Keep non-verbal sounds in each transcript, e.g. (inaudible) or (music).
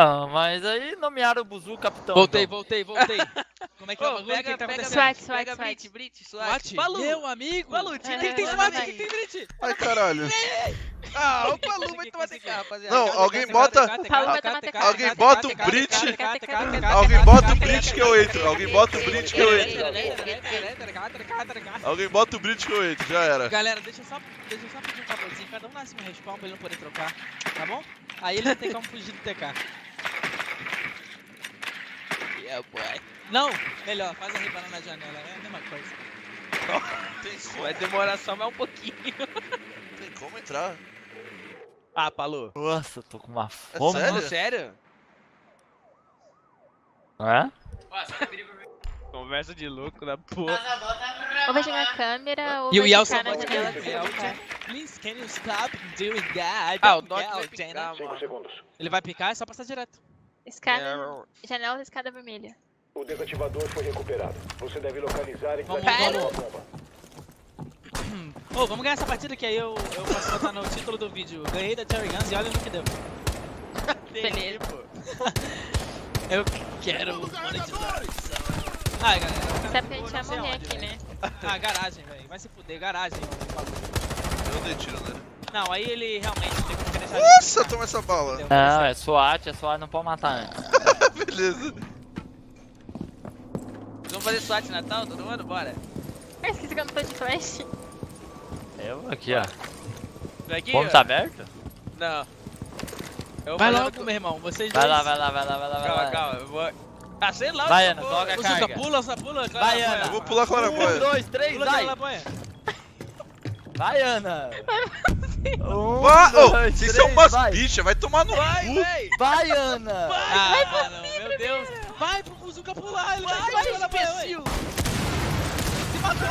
Ah, mas aí nomearam o Buzu capitão. Voltei, então. voltei, voltei. (laughs) Como é que é o bagulho? Que pega, que tá pega? Swat, Brit, swat, pega swat. Brit, Brit, swat. Balu, Meu amigo! Balu, Quem tira tem SWAT? Quem tem Brit? Ai, caralho. (laughs) Ah, o Balu vai tomar. TK, rapaziada. Não, alguém bota- vai Alguém bota o Brit. Alguém bota o Brit que eu entro. Alguém bota o Brit que eu entro. Alguém bota o Brit que eu entro, já era. Galera, deixa eu só, deixa eu só pedir um favorzinho. Cada um nasce um respawn pra ele não poder trocar, tá bom? Aí ele não tem como fugir do TK. Yeah, boy. Não, melhor, faz a ribana na janela, é a mesma coisa. (laughs) Vai demorar só mais um pouquinho. Tem como entrar. Ah, Palu. Nossa, tô com uma É fome. sério? Sério? Não é? Conversa de louco da porra. Ou vai jogar a câmera ou E o vai ficar na pode janela querer, que é o você quer. Please, can you stop doing that? Ah, o Doc go, vai picar, mano. Ele vai picar, é só passar direto. Escada, janela da escada vermelha. O desativador foi recuperado. Você deve localizar e Vamos, vamos. a bomba. (clears throat) Ô, vamos ganhar essa partida que aí eu, eu posso botar no título do vídeo. Ganhei da Cherry Guns e olha no que deu. (laughs) Beleza. (laughs) Eu quero monetização. Ai, galera. Sabe que a gente vai morrer onde, aqui, velho. né? Ah, garagem, velho. Vai se fuder, garagem. Eu não dei tiro nele. Não, aí ele realmente tem que deixar Nossa, toma essa bala. Não, é SWAT, é SWAT, não pode matar antes. (laughs) Beleza. Vamos fazer SWAT Natal, todo mundo? Bora. Ah, esqueci que eu não tô de flash. Eu aqui, ó. Vem aqui, Ponto ó. tá aberto? Não. Eu vou Vai logo, meu irmão. Vocês Vai dois. lá, vai lá, vai lá, vai lá, vai Calma, lá. calma. Eu vou... Ah, sei lá. Vai, eu Ana, vou- joga a carga. pula, só pula. cara, Vai, Ana. Eu vou pular com a Um, aramboia. dois, três, Pula, vai! banha. Vai, Ana! Um, Ah, ô, dois, vocês três, são umas vai. bichas, vai tomar no Vai, cu. véi. Vai, Ana! Ah, não, meu Deus. Vai pro Zuka pular. Ele vai, vai, vai, vai, vai. Se matou.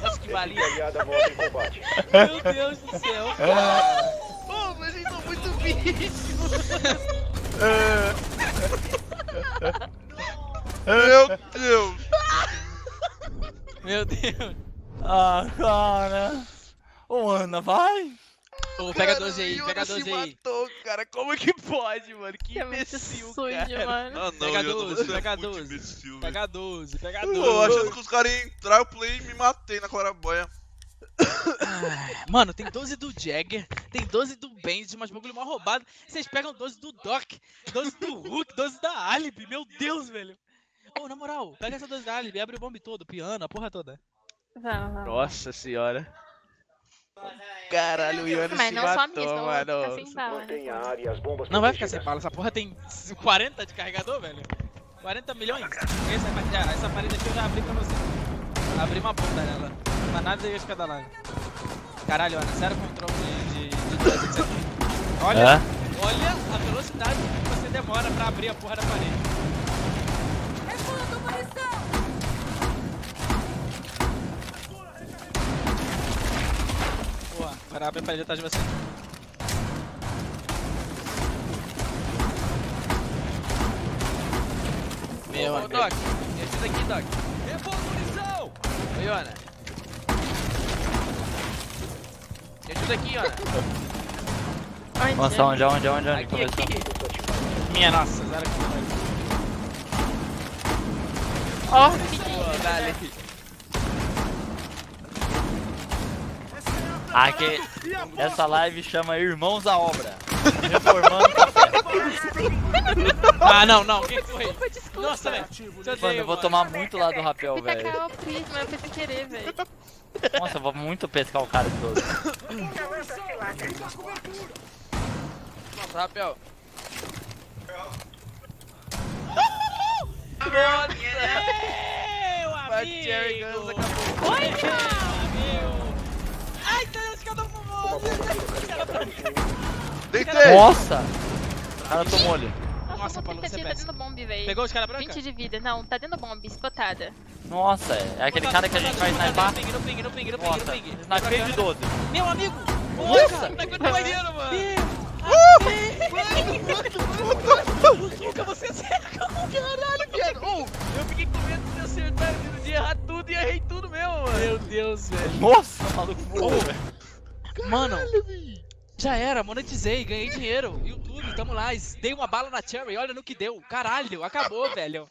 Nossa, que balinha. Meu Deus do céu. Pô, mas eles são muito bichos. (laughs) Meu Deus. Meu Deus. Ah, cara! Ô, Ana, vai! Ô, pega Cara, 12 aí, pega Yuna 12 se aí. matou, cara. Como que pode, mano? Que É imbecil, sujo, cara. mano. Ah, não, Pega Yona, 12, você pega é muito 12. imbecil. Pega 12, pega Pô, 12. achando que os caras iam entrar, eu play e me matei na claraboia. Mano, tem 12 do Jagger, tem 12 do Benz, umas bagulho mal roubado. Vocês pegam 12 do Doc, 12 do Hulk, 12 da Alibi. Meu Deus, velho. Ô, na moral, pega essa 12 da Alibi, abre o bombe todo, piano, a porra toda. Vamos, vamos. Nossa senhora. Caralho, o Yano Mas se não só minha, matou, senão ficar mano. sem bala. né? Mantenha a área e as bombas Não vai ficar sem bala, essa porra tem 40 de carregador, velho. 40 milhões. Essa, parede- essa parede aqui eu já abri pra você. Abri uma bunda nela. Mas nada ia ficar da live. Caralho, Ana, zero controle de, de, de aqui. Olha, É? olha a velocidade que você demora pra abrir a porra da parede. Boa, para abrir a parede atrás de você. Meu Ô, amigo. Doc, me ajuda aqui, Doc. Repor munição! Ô, Yona. Me ajuda aqui, Yona. (laughs) Onde? Nossa, onde, onde, onde, onde? Aqui, aqui. Minha nossa, zero aqui. Ó, Pô, dale. Aqui, essa live chama Irmãos à Obra. Reformando café. Ah, não, não, quem foi? desculpa, desculpa. Nossa, velho. Mano, eu vou tomar muito lá do rapel, Fui velho. tacar o prisma, eu fui sem querer, velho. Nossa, eu vou muito pescar o cara todo. Nossa, rapel. Meu Vai, Cherry amigo! Oi, meu Deitei. Nossa! O cara tomou ali. Nossa, Paulo, você é tá dentro bomb, velho. Pegou os caras brancos? 20 de vida. Não, tá dentro bomb, spotada. Nossa, é aquele cara que a gente vai snipar. No ping, no ping, no ping, no ping, Nossa, no ping. sniper de 12. Meu amigo! Nossa! Tá com banheiro, mano! O Zuka, você acertou! Caralho, viado. Oh, eu fiquei com medo de acertar de errar tudo e errei tudo mesmo, mano. Meu Deus, velho. Nossa, o maluco voou, velho. Já era, monetizei, ganhei dinheiro. YouTube, tamo lá. Dei uma bala na Cherry, olha no que deu. Caralho, acabou, velho.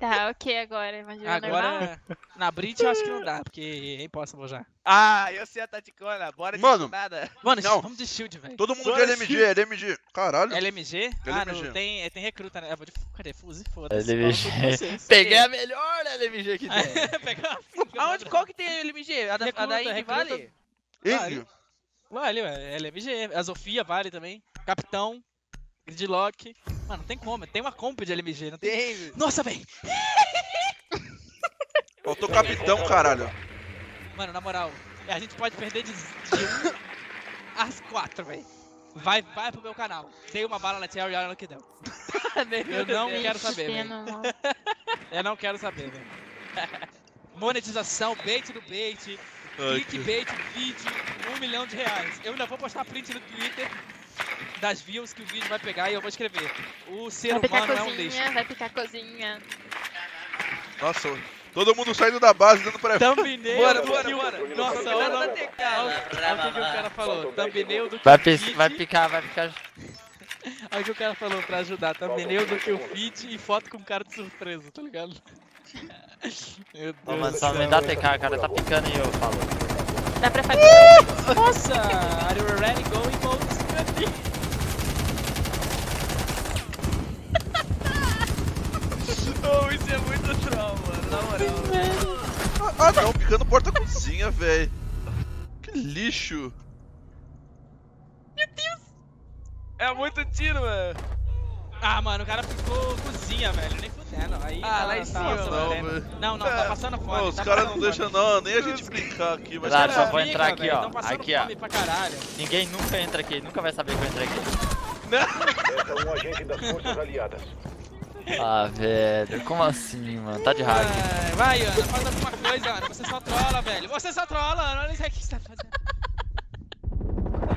Tá, ok agora. Imagina normal. Agora, na Brit eu acho que não dá, porque é impossible já. Ah, eu sei a taticona. Bora de Mano. nada. Mano, Não. vamos de shield, velho. Todo mundo de Bora, LMG, LMG. Caralho. LMG? Ah, LMG. não, tem, tem recruta, né? Eu vou de... Cadê? Fuse, foda-se. LMG. (laughs) Peguei a melhor LMG que (laughs) tem. Pegar Aonde? Qual que tem LMG? A da, a Recruta, da Ing recruta. Vale? Vale, ué. LMG. A Sofia vale também. Capitão. Gridlock. Mano, não tem como. Tem uma comp de LMG. Não tem... Tem. Nossa, velho. (laughs) Faltou capitão, caralho. Mano, na moral. A gente pode perder de, de 1 às 4, velho. Vai, vai pro meu canal. Dei uma bala na Cherry e olha no que deu. (laughs) Eu não quero saber, velho. Mano. (laughs) Eu não quero saber, velho. Monetização, bait do bait, clickbait, vídeo, um milhão de reais. Eu ainda vou postar print no Twitter das views que o vídeo vai pegar e eu vou escrever. O ser Vai picar humano é um lixo. cozinha, vai picar cozinha. Nossa, todo mundo saindo da base dando pré Thumbnail Bora, do bora, que o- bora. Nossa, olha, da o que o cara falou. Thumbnail do Vai, vai picar, vai picar. Olha o que o cara falou pra ajudar. Thumbnail do que o feed e foto com cara de surpresa, tá ligado? (laughs) Meu Deus. Ô, mano, só me dá TK, cara. Tá picando e eu falo. Dá pra fazer. (laughs) Nossa! Are you ready? Going mode. Oh, isso é muito troll, mano. Na moral. Ah não, picando porta cozinha, velho. Que lixo. É muito tiro, mano. Ah, mano, o cara ficou cozinha, velho. Nem fudendo. Aí Ah, tá- lá em tá cima, passando não. Não, não, tá passando fome. Não, os tá caras não deixam não, nem a gente brincar aqui, mas Claro, só vou entrar aqui, ó. Aqui, ó. fome pra caralho. Ninguém nunca entra aqui, nunca vai saber que eu entrei aqui. É um agente das forças aliadas. Ah, velho, como assim, mano? Tá de hack. Vai, Ana, faz alguma coisa, Ana. Você só trola, velho. Você só trola, Ana. Olha isso aqui que você tá fazendo.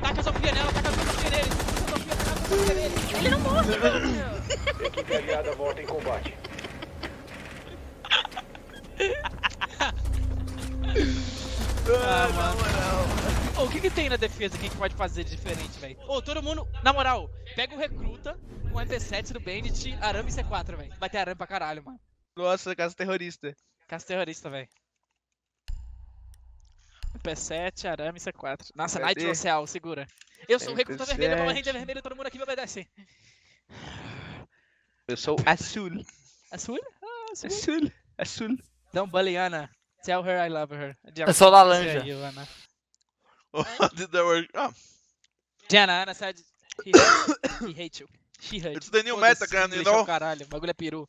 Taca a Sofia nela, taca a Sofia nele. Taca a Sofia, taca a Sofia nele. Ele não morre, velho. Equipe aliada morta em combate. Ah, mano. Ô, o que que tem na defesa que a gente pode fazer de diferente, velho? Ô, todo mundo, na moral, pega o recruta, um MP7 do Bandit, arame e C4, velho. Vai ter arame pra caralho, mano. Nossa, casa terrorista. Caça terrorista, velho. MP7, arame e C4. Nossa? Nitro Cell, segura. Eu sou o recruta vermelho, MP7. Ranger vermelho, todo mundo aqui me obedece. Eu sou azul. Azul? Ah, azul. Azul. Azul. Don't bully Ana. Tell her I love her. Eu sou laranja. You, Ana. Did that work? Ah, Diana, Ana said he hates, he hates you. She hates It's the new meta, cara, you inglês é o know? Caralho, o bagulho é peru.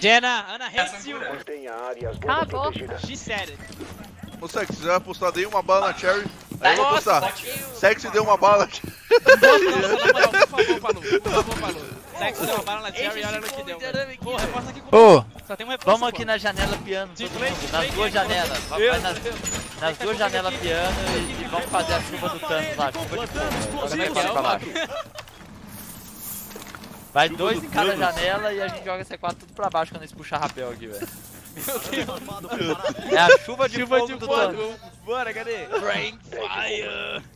Jenna, Ana hates you. Mantenha a área e as Cala a boca. She said it. Ô, Sex, se você vai apostar, dei uma bala na Cherry. Aí eu vou apostar. Sex deu uma bala na Cherry. Por favor, Palu. Por favor, Palu. Sex deu uma bala na Cherry e olha no que deu. Pô, aqui comigo. Ô, Só tem um vamos aqui na janela piano, Nas duas janelas. Nas, duas janelas piano e, vamos fazer a chuva do Thanos lá, chuva de fogo. Como é que é, Vai dois em cada janela e a gente joga C4 tudo pra baixo quando eles puxar rapel aqui, velho. É a chuva de Chuva fogo de do Thanos. Bora, cadê? Fire.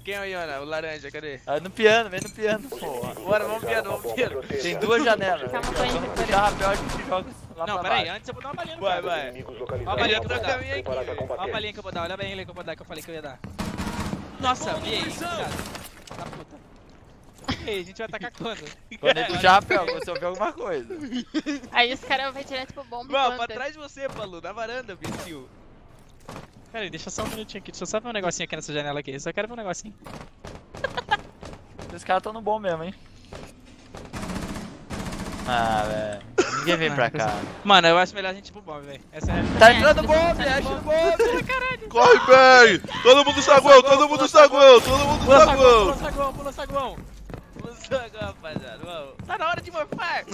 Quem é o Iona? O laranja, cadê? Ah, no piano, vem no piano, porra. Bora, vamos piano, vamos bomba piano. Tem duas janelas. Calma, tô indo, puxar rapel a gente joga lá Não, peraí, antes eu vou dar uma balinha no Vai, cara. vai. Olha a balinha que eu vou dar. Olha a balinha que eu vou dar, olha a balinha que eu vou dar que eu falei que eu ia dar. Nossa, vi aí. Tá puta. E aí, a gente vai atacar quando? (laughs) Quando ele (laughs) puxar rapel, você ouvir alguma coisa. (laughs) Aí os caras vão direto pro bomba Vamos, pra trás de você, Palu. Na varanda, imbecil. Pera aí, deixa só um minutinho aqui, deixa eu só ver um negocinho aqui nessa janela aqui, só quero ver um negocinho. Esses caras tão no bom mesmo, hein. Ah, velho. Ninguém vem pra cá. Mano, eu acho melhor a gente ir pro bomb, velho. Essa é a Tá É, entrando tá bomb, entrando acha no bomb. Corre, bem! Todo mundo saguão, todo mundo saguão, todo mundo Pula saguão, pula saguão, pula saguão. Agora, rapaziada. Vamos. Tá na hora de morfar. (laughs)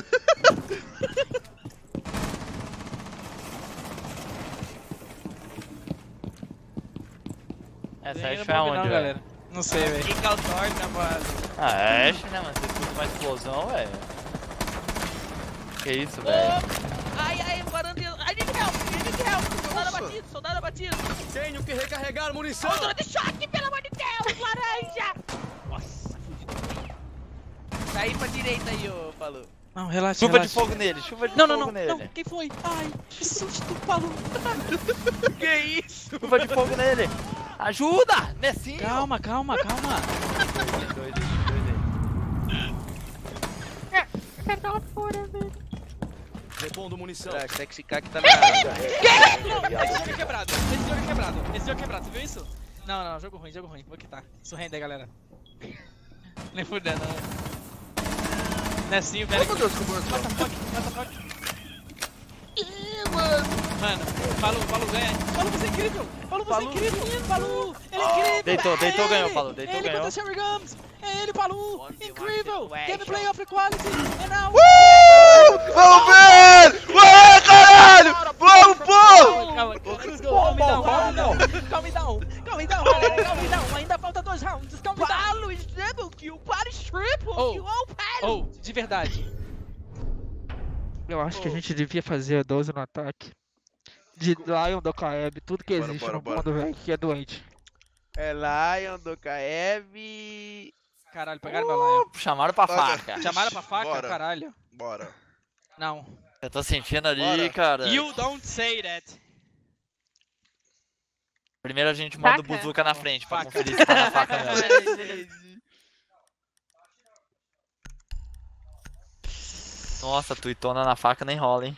Essa Ash foi aonde, não, velho? galera. Não sei, velho. Quem caltorna, mano. Ah, é Ash, né, mano? Você escuta uma explosão, velho. Que isso, velho. Ai, ai, varanda. I need help, I need help. Na abatido, soldado abatido. Tenho que recarregar munição. Controle de choque, pelo amor de Deus, laranja. Tá aí pra direita aí, ô falou. Não, relaxa, Chuva de fogo nele, chuva de Não, não, fogo não, nele. não, quem foi? Ai, que susto, Paulo. Que isso? Chuva de fogo nele. Ajuda! Nessinho! Calma, calma, calma. Dois, dois, dois fora, velho. Repondo munição. Ah, sexy que tá na área. Esse jogo é quebrado, esse jogo é quebrado, esse jogo é quebrado, você viu isso? Não, não, jogo ruim, jogo ruim, vou quitar. Isso rende aí, galera. (laughs) Nem fudendo, não. Nessinho, velho. Oh, meu Deus, como eu What the fuck, the fuck? Mano, Palu, Palu ganha. Palu, você é incrível! Palu, você é incrível! Palu, ele é incrível! Deitou, É deitou, ele! ganhou, Palu, deitou, ele ganhou. contra Sherry Gums! É ele, Palu! Incrível! Gameplay of equality! And now... Vamos ver! Ué, caralho! Calma, calma, calma, let's go. Calm me down, calm me down, calm me down, calm me down, galera, calm me down. Ainda falta dois rounds, calm me down. Palo, double kill, para triple Oh. kill, oh. Oh, de verdade. Eu acho que a gente devia fazer a 12 no ataque. De Lion do Kaeb, tudo que Bora, existe bora, no bora. mundo, velho, que é doente. É Lion, do Kaev. Caralho, pegaram meu Lion. Chamaram pra faca. Chamaram pra faca? Bora. Caralho. Bora. Não. Eu tô sentindo ali, Bora. cara. You don't say that. Primeiro a gente manda o Faca? Buzuka na frente pra Faca. conferir se tá na faca mesmo. (laughs) Nossa, tuitona na faca nem rola, hein?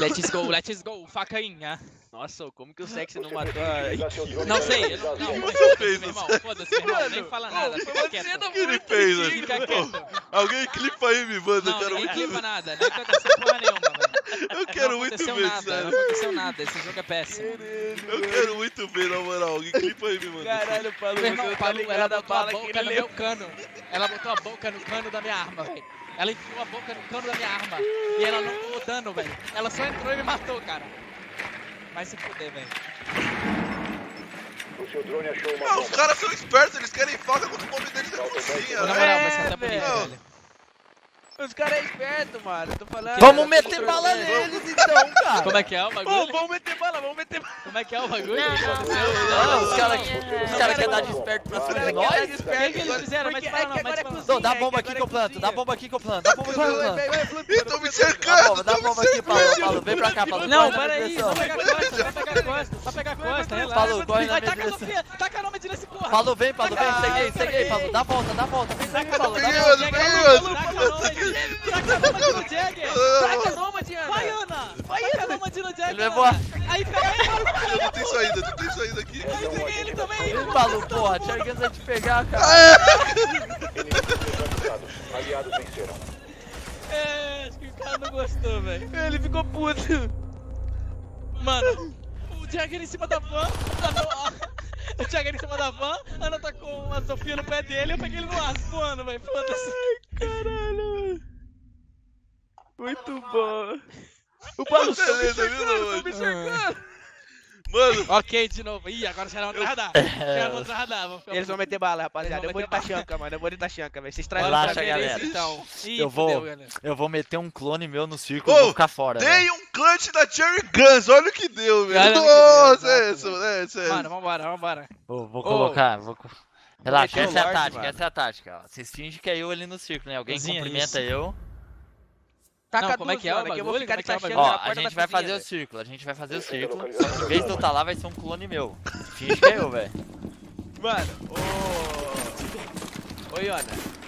Let's go, let's go, facainha. Nossa, como que o sexy não matou a... Não sei, eu não, localização. não, você fez, irmão, foda-se, irmão, nem fala nada, Ô, fica você quieto. não O que ele fez, velho? Fica quieto. Alguém clipa aí, me manda. Eu Não, quero ninguém muito clipa ver. nada, não aconteceu porra nenhuma, velho. Eu quero não muito aconteceu ver, nada, sério. não aconteceu nada, esse jogo é péssimo. Eu quero muito ver, na moral. Alguém clipa aí, me manda. Caralho, Palo, Meu irmão, não tá Palu, ela botou a boca no levou. meu cano. Ela botou a boca no cano da minha arma, velho. Ela enfiou a boca no cano da minha arma. E ela não tomou dano, velho. Ela só entrou e me matou, cara. Vai se fuder, velho. O seu drone achou uma Ah, os caras são espertos, eles querem faca quando o nome deles é cozinha, Na né? moral, vai ser até bonito, velho. Os caras é esperto, mano, eu tô falando. Vamos Era meter bala neles então, cara! Como é que é o Ô, bagulho? vamos meter bala, vamos meter bala. Como é que é o bagulho? Não, os caras cara querem dar de esperto pra cima de nós? O que eles fizeram? Mas fala é não, que mas agora é fala não. cozinha. Não, dá é bomba aqui que eu é planto, dá bomba aqui que eu planto, dá bomba aqui que eu Vai, vai, planto. vai, vai, Ih, tão me cercando, dá bomba aqui, Paulo. Paulo, vem pra cá, Paulo. Não, corre na para aí, direção. só pegar a costa, só pegar a costa, só pegar a costa, relaxa. Paulo, corre na Vai, minha direção. taca nome nesse porra. Paulo, vem, Paulo, vem, segue aí, segue aí, Paulo. Dá volta, dá volta, vem, segue, Paulo, dá Vem, volta. Ana, vem, Ana. Taca a nômade, taca a nômade no Jagger. Taca a nômade, Ana. Vai, Ana, taca a nômade Ele. Aí, pega aí, Não tem saída, não tem saída aqui. aí, peguei ele também. Vem, Paulo, porra, Tia Guns vai te pegar, cara. Inimigos neutralizados. Aliados venceram. É, acho que o cara não gostou, velho. Ele ficou puto. Mano, o Jagger em cima da van, Ana- o Jagger em cima da van, a Ana tá com a Sofia no pé dele, eu peguei ele no ar, voando, velho, foda-se. Caralho. Muito bom. O Paulo tá me cercando, mano? tá me cercando. Mano, Ok, de novo. Ih, agora os caras vão radar. Os caras vão radar, ficar Eles vão meter bala, rapaziada. Eu vou de tachanca, mano. Eu vou de tachanca, velho. Vocês trazem Relaxa, galera. então. Ih, Eu vou, fudeu, eu vou meter um clone meu no círculo, Ô, vou ficar fora. dei um clutch da Cherry Guns, olha o que deu, velho. deu, Nossa, exato, é isso, é isso, é Mano, vambora, vambora. Vou, vou colocar, vou... Relaxa, o essa é a tática, mano. essa é a tática, ó. Vocês fingem que é eu ali no círculo, né? Alguém Cozinha, cumprimenta isso. eu. Taca Não, como é que é o mano, que eu vou ficar de Como é que é o Ó, na a gente da vai cozinha, fazer o velho. círculo, a gente vai fazer o é círculo. Só que em vez de eu estar lá, vai ser um clone meu. Finge que é eu, velho. Mano, ô... Ô, Iona.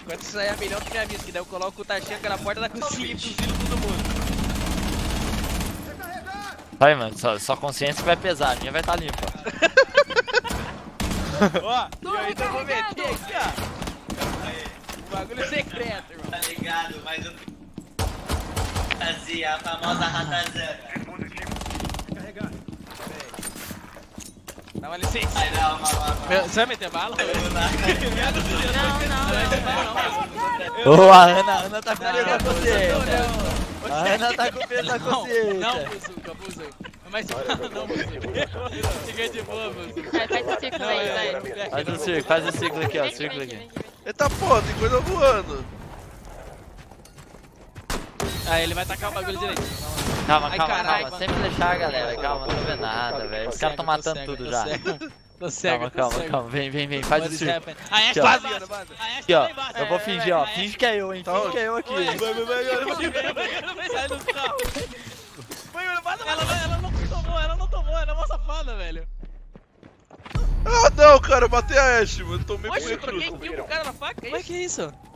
Quando isso sair a milhão, tu me avisa, que daí eu coloco o tachanca na porta da cozinha e fuzilo todo mundo. Vai, mano, só, só consciência que vai pesar, a minha vai estar limpa. (laughs) Ó, e eu ainda vou meter aqui, ó. O bagulho secreto, irmão. Tá ligado? Mas eu fazia a famosa ratazana. Dá uma licença. Dar uma, uma, uma... Meu, Você vai meter bala? (laughs) Não, não, não. Ô, a Ana, a Ana tá com Não, na não, consciência. A Ana tá com na Não, consciência. não, Buzuka, Buzuka. Mas não, Buzuka. Fica de boa, Buzuka. Faz o ciclo aí, vai. Faz o círculo, faz o círculo aqui, ó, círculo aqui. Eita porra, tem coisa voando. Ah, ele vai tacar o bagulho direito. Calma, Ai, calma, caralho, calma. Sempre deixar a galera. Calma, não vendo nada, velho. Os caras tão matando tudo já. Tô (laughs) cego, Calma, tô calma, cego. calma. Vem, vem, vem. Faz What o circo. A ó. tá embaixo. A Ashe Aqui, ó. tá embaixo. Eu vou fingir, ó. Finge que é eu, hein. Tá Finge que é eu aqui. hein. Vai, vai, vai, vai, vai. Sai do carro. Ela, não- ela não tomou, ela não tomou, ela é uma safada, velho. Ah, não, cara, eu matei a Ashe, mano. Tomei Oxe, por eu troquei kill com o cara na faca, é isso? que isso? Essa é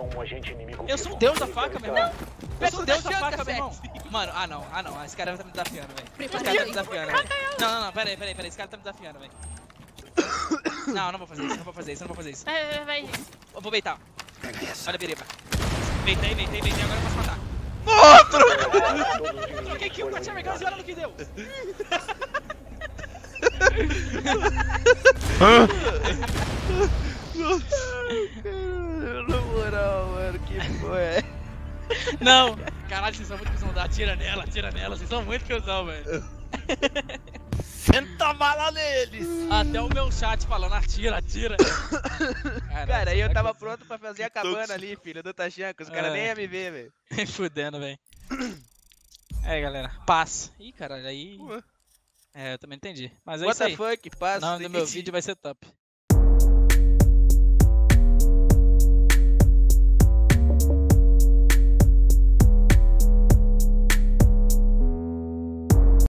um agente inimigo. Eu sou um deus da faca, meu irmão. Eu sou um deus da faca, meu irmão. Mano, ah não, ah não, esse cara tá me desafiando, velho. Esse cara tá me desafiando, velho. Não, não, não, pera aí, pera aí, pera aí, esse cara tá me desafiando, velho. (coughs) Não, não vou fazer isso, não vou fazer isso, não vou fazer isso. Vai, vai, vai. Eu vou beitar. Olha a beriba. Beitei, beitei, beitei, agora eu posso matar. Inimigos Troquei (laughs) kill com a foram Cherry Guns e olha no que deu. Na (laughs) moral, mano, que foi? (laughs) Não! Caralho, vocês são muito cuzão. Atira nela, atira nela, vocês são muito cuzão, velho. (laughs) Senta a bala neles. Até o meu chat falando, atira, atira. Caralho, (coughs) Cara, aí eu tava que- pronto pra fazer a cabana ali, filho, do Tachanka. Os caras É. nem iam me ver, velho. (laughs) Fudendo, velho. (coughs) É, galera, passa. Ih, caralho, aí. Ué. É, eu também entendi. Mas é What isso the aí. fuck, O passa. nome do meu vídeo vai ser top.